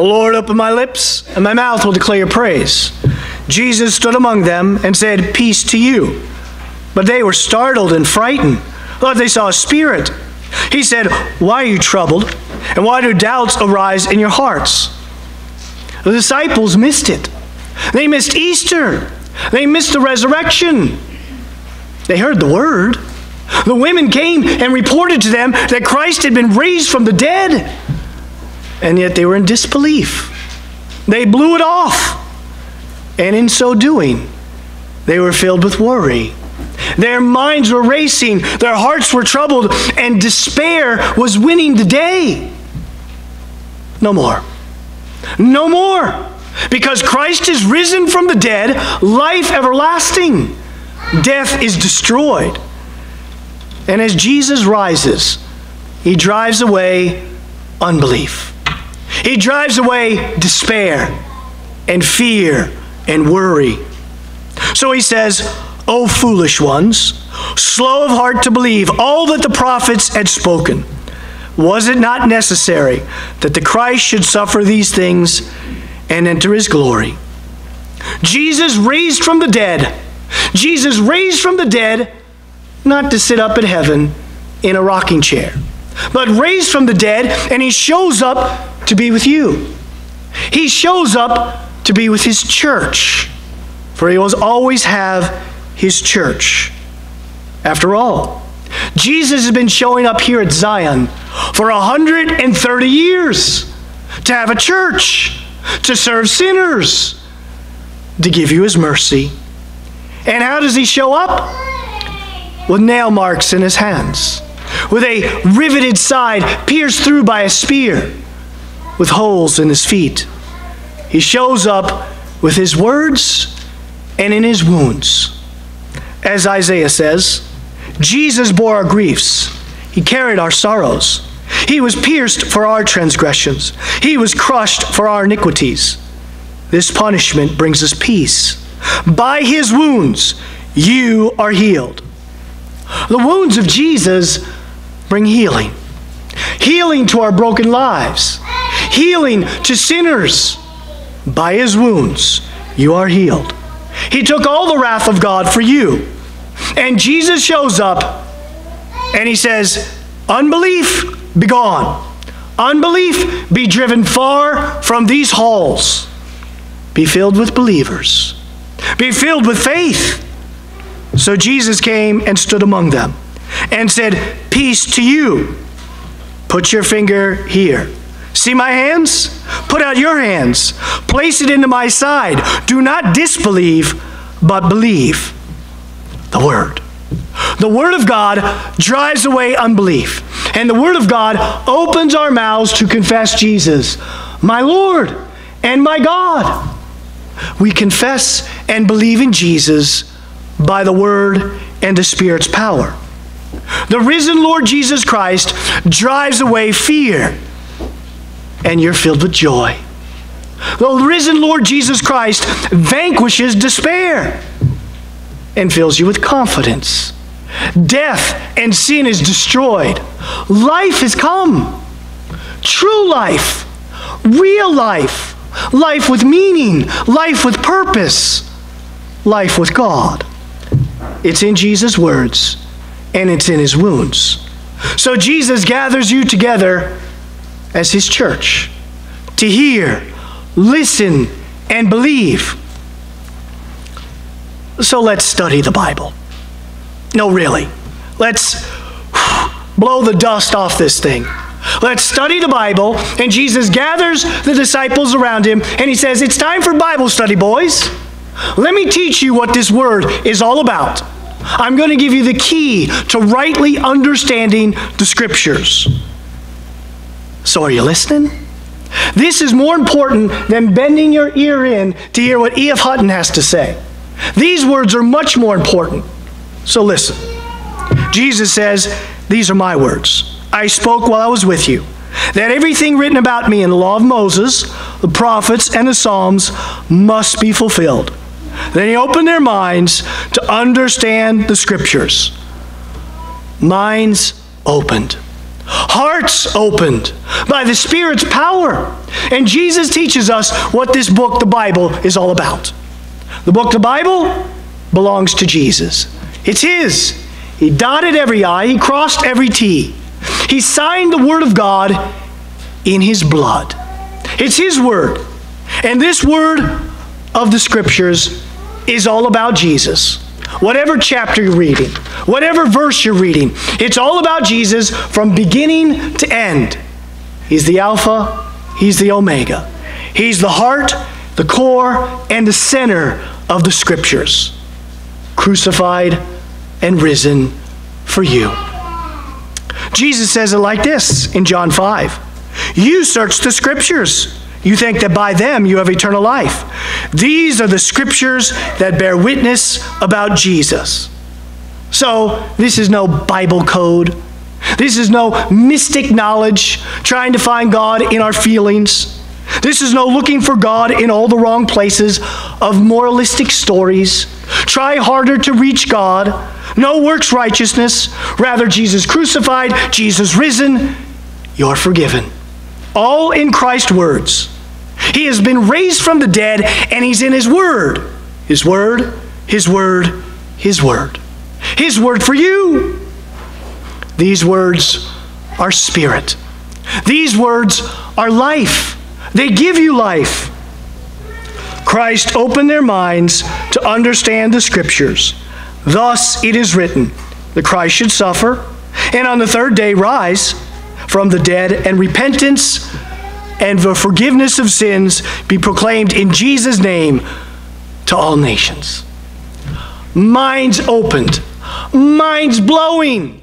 O Lord, open my lips, and my mouth will declare your praise. Jesus stood among them and said, Peace to you. But they were startled and frightened, thought they saw a spirit. He said, Why are you troubled? And why do doubts arise in your hearts? The disciples missed it. They missed Easter. They missed the resurrection. They heard the word. The women came and reported to them that Christ had been raised from the dead. And yet they were in disbelief. They blew it off. And in so doing, they were filled with worry. Their minds were racing, their hearts were troubled, and despair was winning the day. No more. No more. Because Christ is risen from the dead, life everlasting. Death is destroyed. And as Jesus rises, he drives away unbelief. He drives away despair and fear and worry. So he says, O foolish ones, slow of heart to believe all that the prophets had spoken. Was it not necessary that the Christ should suffer these things and enter his glory? Jesus raised from the dead. Jesus raised from the dead not to sit up in heaven in a rocking chair, but raised from the dead, and he shows up to be with you. He shows up to be with his church, for he will always have his church. After all, Jesus has been showing up here at Zion for 130 years to have a church, to serve sinners, to give you his mercy. And how does he show up? With nail marks in his hands, with a riveted side pierced through by a spear, with holes in his feet. He shows up with his words and in his wounds. As Isaiah says, Jesus bore our griefs, he carried our sorrows. He was pierced for our transgressions, he was crushed for our iniquities. This punishment brings us peace. By his wounds, you are healed. The wounds of Jesus bring healing healing to our broken lives, healing to sinners. By his wounds, you are healed. He took all the wrath of God for you. And Jesus shows up and he says, Unbelief, be gone. Unbelief, be driven far from these halls. Be filled with believers. Be filled with faith. So Jesus came and stood among them and said, Peace to you. Put your finger here. See my hands? Put out your hands. Place it into my side. Do not disbelieve, but believe the Word. The Word of God drives away unbelief. And the Word of God opens our mouths to confess Jesus, my Lord and my God. We confess and believe in Jesus by the Word and the Spirit's power. The risen Lord Jesus Christ drives away fear, and you're filled with joy. The risen Lord Jesus Christ vanquishes despair and fills you with confidence. Death and sin is destroyed. Life has come. True life, real life, life with meaning, life with purpose, life with God. It's in Jesus' words and it's in his wounds. So Jesus gathers you together as his church to hear, listen, and believe. So let's study the Bible. No, really. Let's blow the dust off this thing. Let's study the Bible. And Jesus gathers the disciples around him and he says, It's time for Bible study, boys. Let me teach you what this word is all about. I'm going to give you the key to rightly understanding the scriptures. So, are you listening? This is more important than bending your ear in to hear what E.F. Hutton has to say. These words are much more important. So, listen. Jesus says, These are my words. I spoke while I was with you, that everything written about me in the law of Moses, the prophets, and the Psalms must be fulfilled. Then he opened their minds to understand the scriptures. Minds opened, hearts opened by the Spirit's power. And Jesus teaches us what this book, the Bible, is all about. The book, the Bible, belongs to Jesus. It's His. He dotted every I, He crossed every T. He signed the Word of God in His blood. It's His Word. And this Word of the Scriptures is all about Jesus. Whatever chapter you're reading, whatever verse you're reading, it's all about Jesus from beginning to end. He's the Alpha, He's the Omega. He's the heart, the core, and the center of the Scriptures. Crucified and risen for you. Jesus says it like this in John 5 You search the Scriptures. You think that by them you have eternal life. These are the Scriptures that bear witness about Jesus. So, this is no Bible code. This is no mystic knowledge trying to find God in our feelings. This is no looking for God in all the wrong places of moralistic stories. Try harder to reach God. No works righteousness. Rather, Jesus crucified, Jesus risen. You're forgiven. All in Christ's words. He has been raised from the dead and he's in his word. His word, his word, his word. His word for you. These words are spirit. These words are life. They give you life. Christ opened their minds to understand the scriptures. Thus it is written that Christ should suffer and on the third day rise from the dead, and repentance and the forgiveness of sins be proclaimed in Jesus' name to all nations. Minds opened, minds blowing.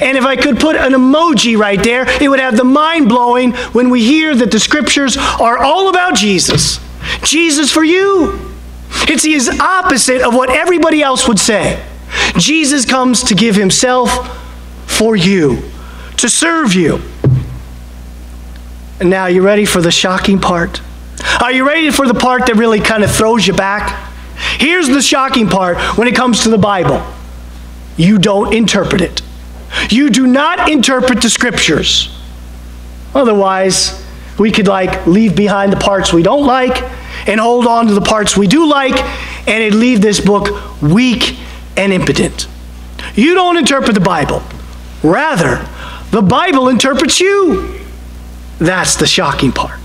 And if I could put an emoji right there, it would have the mind blowing when we hear that the scriptures are all about Jesus. Jesus for you. It's the opposite of what everybody else would say. Jesus comes to give himself for you, to serve you. And now, you ready for the shocking part? Are you ready for the part that really kind of throws you back? Here's the shocking part when it comes to the Bible you don't interpret it. You do not interpret the scriptures. Otherwise, we could like leave behind the parts we don't like and hold on to the parts we do like, and it leave this book weak and impotent. You don't interpret the Bible. Rather, the Bible interprets you. That's the shocking part.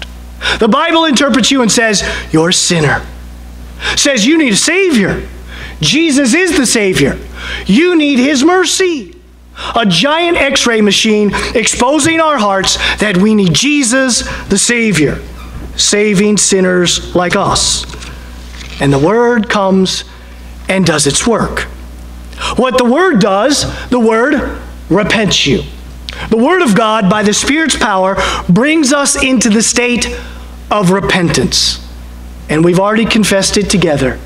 The Bible interprets you and says, You're a sinner. Says you need a Savior. Jesus is the Savior. You need His mercy. A giant x ray machine exposing our hearts that we need Jesus, the Savior, saving sinners like us. And the Word comes and does its work. What the Word does, the Word repents you. The Word of God, by the Spirit's power, brings us into the state of repentance. And we've already confessed it together.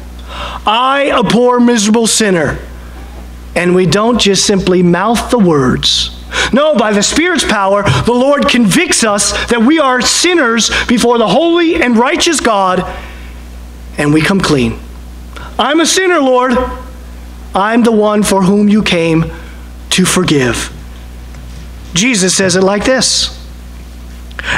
I, a poor, miserable sinner, and we don't just simply mouth the words. No, by the Spirit's power, the Lord convicts us that we are sinners before the holy and righteous God, and we come clean. I'm a sinner, Lord. I'm the one for whom you came to forgive. Jesus says it like this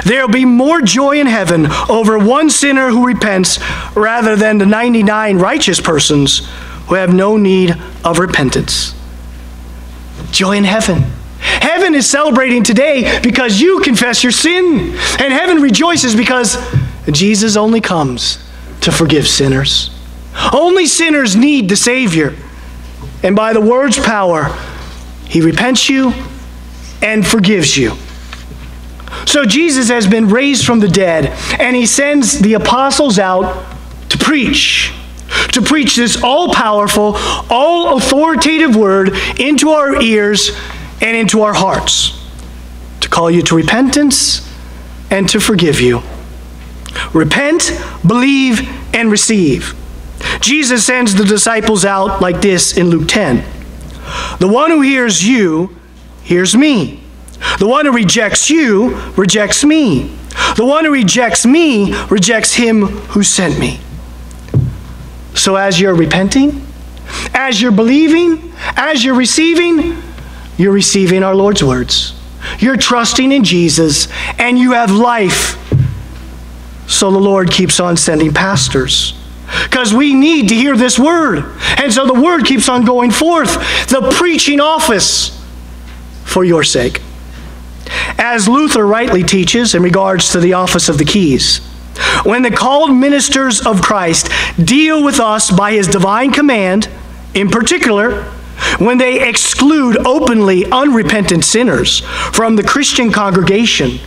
There'll be more joy in heaven over one sinner who repents rather than the 99 righteous persons who have no need of repentance. Joy in heaven. Heaven is celebrating today because you confess your sin. And heaven rejoices because Jesus only comes to forgive sinners. Only sinners need the Savior. And by the word's power, He repents you and forgives you. So Jesus has been raised from the dead, and He sends the apostles out to preach to preach this all powerful, all authoritative word into our ears and into our hearts, to call you to repentance and to forgive you. Repent, believe, and receive. Jesus sends the disciples out like this in Luke 10 The one who hears you hears me. The one who rejects you rejects me. The one who rejects me rejects him who sent me. So as you're repenting, as you're believing, as you're receiving, you're receiving our Lord's words. You're trusting in Jesus, and you have life So the Lord keeps on sending pastors. Because we need to hear this word. And so the word keeps on going forth. The preaching office for your sake. As Luther rightly teaches in regards to the office of the keys, when the called ministers of Christ deal with us by his divine command, in particular, when they exclude openly unrepentant sinners from the Christian congregation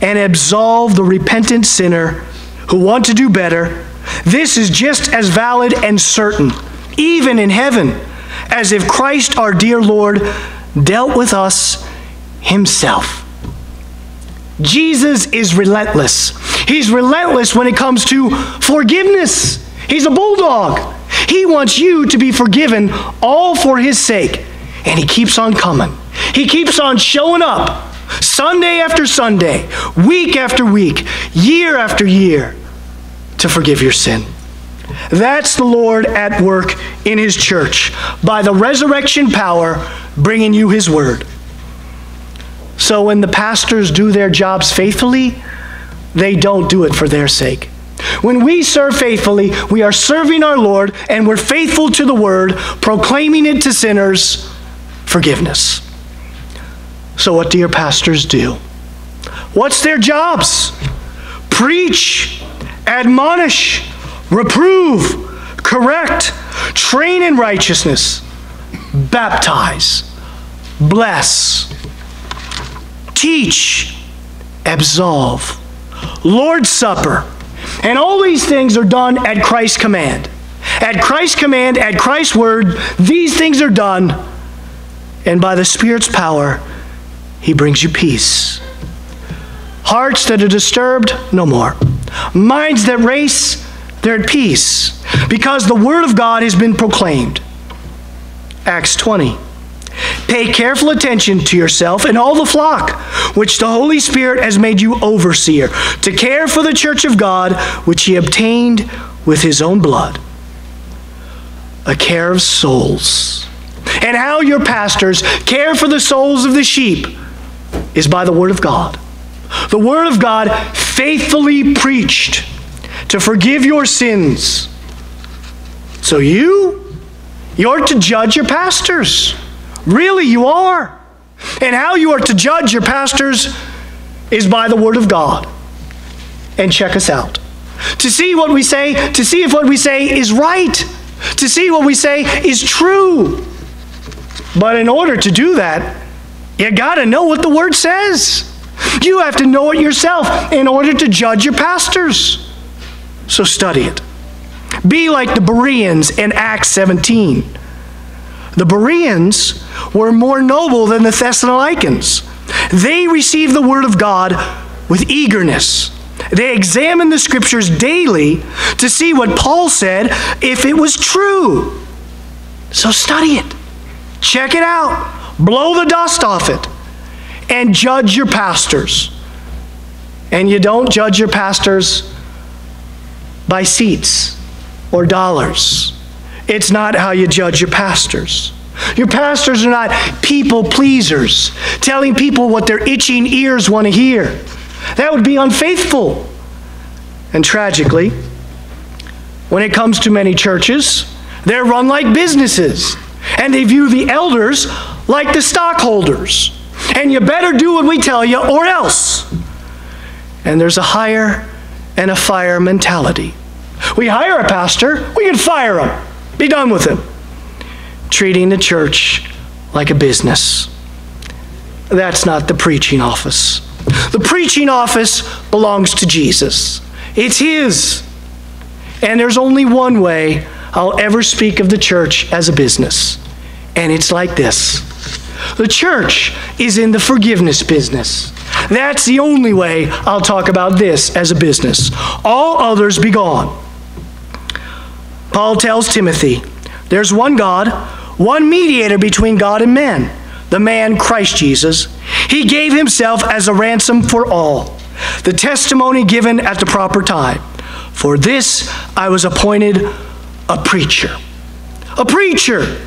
and absolve the repentant sinner who want to do better, this is just as valid and certain, even in heaven, as if Christ our dear Lord dealt with us himself. Jesus is relentless. He's relentless when it comes to forgiveness. He's a bulldog. He wants you to be forgiven all for his sake. And he keeps on coming. He keeps on showing up Sunday after Sunday, week after week, year after year to forgive your sin. That's the Lord at work in his church by the resurrection power bringing you his word. So when the pastors do their jobs faithfully, they don't do it for their sake. When we serve faithfully, we are serving our Lord and we're faithful to the word, proclaiming it to sinners forgiveness. So, what do your pastors do? What's their jobs? Preach, admonish, reprove, correct, train in righteousness, baptize, bless, teach, absolve, Lord's Supper. And all these things are done at Christ's command. At Christ's command, at Christ's word, these things are done. And by the Spirit's power, He brings you peace. Hearts that are disturbed, no more. Minds that race, they're at peace. Because the Word of God has been proclaimed. Acts 20. Pay careful attention to yourself and all the flock, which the Holy Spirit has made you overseer, to care for the church of God, which he obtained with his own blood. A care of souls. And how your pastors care for the souls of the sheep is by the Word of God. The Word of God faithfully preached to forgive your sins. So you, you're to judge your pastors. Really, you are. And how you are to judge your pastors is by the Word of God. And check us out. To see what we say, to see if what we say is right, to see what we say is true. But in order to do that, you got to know what the Word says. You have to know it yourself in order to judge your pastors. So study it. Be like the Bereans in Acts 17 the Bereans were more noble than the Thessalonians. They received the Word of God with eagerness. They examined the Scriptures daily to see what Paul said if it was true. So study it, check it out, blow the dust off it, and judge your pastors. And you don't judge your pastors by seats or dollars it's not how you judge your pastors. Your pastors are not people pleasers, telling people what their itching ears want to hear. That would be unfaithful. And tragically, when it comes to many churches, they're run like businesses, and they view the elders like the stockholders. And you better do what we tell you, or else. And there's a hire and a fire mentality. We hire a pastor, we can fire him. Be done with him. Treating the church like a business. That's not the preaching office. The preaching office belongs to Jesus, it's His. And there's only one way I'll ever speak of the church as a business, and it's like this the church is in the forgiveness business. That's the only way I'll talk about this as a business. All others be gone. Paul tells Timothy, There's one God, one mediator between God and men, the man Christ Jesus. He gave himself as a ransom for all, the testimony given at the proper time. For this I was appointed a preacher. A preacher!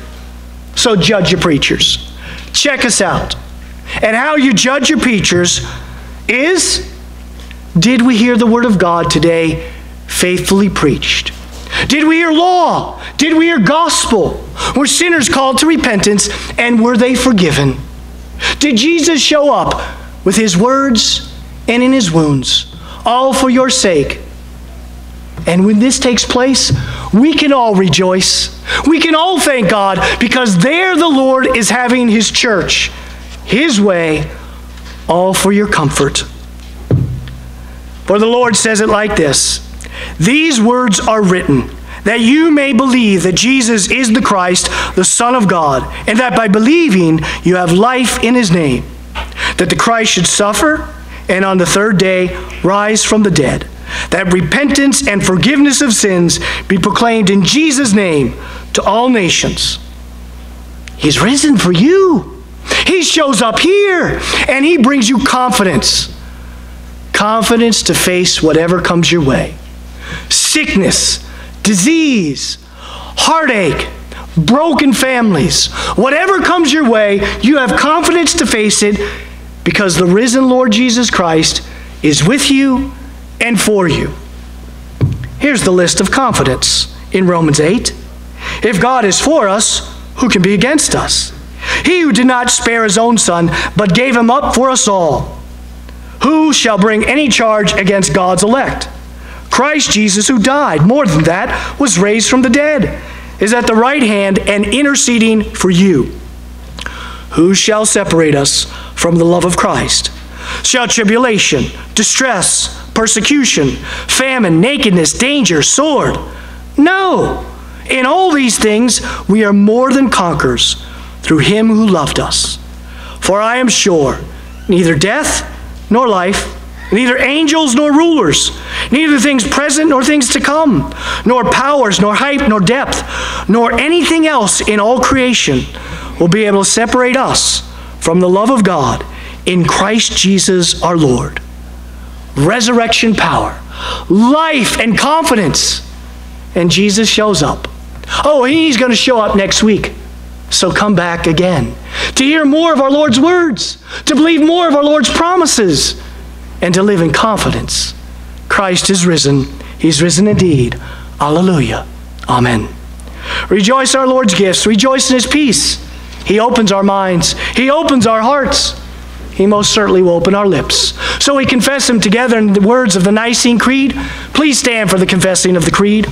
So judge your preachers. Check us out. And how you judge your preachers is Did we hear the word of God today faithfully preached? Did we hear law? Did we hear gospel? Were sinners called to repentance and were they forgiven? Did Jesus show up with his words and in his wounds, all for your sake? And when this takes place, we can all rejoice. We can all thank God because there the Lord is having his church, his way, all for your comfort. For the Lord says it like this These words are written that you may believe that Jesus is the Christ, the Son of God, and that by believing you have life in his name, that the Christ should suffer and on the third day rise from the dead, that repentance and forgiveness of sins be proclaimed in Jesus' name to all nations. He's risen for you. He shows up here and he brings you confidence. Confidence to face whatever comes your way. Sickness, disease, heartache, broken families, whatever comes your way, you have confidence to face it because the risen Lord Jesus Christ is with you and for you. Here's the list of confidence in Romans 8. If God is for us, who can be against us? He who did not spare his own son, but gave him up for us all. Who shall bring any charge against God's elect? Christ Jesus, who died, more than that, was raised from the dead, is at the right hand and interceding for you. Who shall separate us from the love of Christ? Shall tribulation, distress, persecution, famine, nakedness, danger, sword? No. In all these things we are more than conquerors through him who loved us. For I am sure neither death nor life, neither angels nor rulers, neither things present nor things to come, nor powers, nor height, nor depth, nor anything else in all creation will be able to separate us from the love of God in Christ Jesus our Lord. Resurrection power, life, and confidence. And Jesus shows up. Oh, he's going to show up next week. So come back again to hear more of our Lord's words, to believe more of our Lord's promises, and to live in confidence. Christ is risen. He's risen indeed. Alleluia. Amen. Rejoice our Lord's gifts. Rejoice in his peace. He opens our minds. He opens our hearts. He most certainly will open our lips. So we confess him together in the words of the Nicene Creed. Please stand for the confessing of the Creed.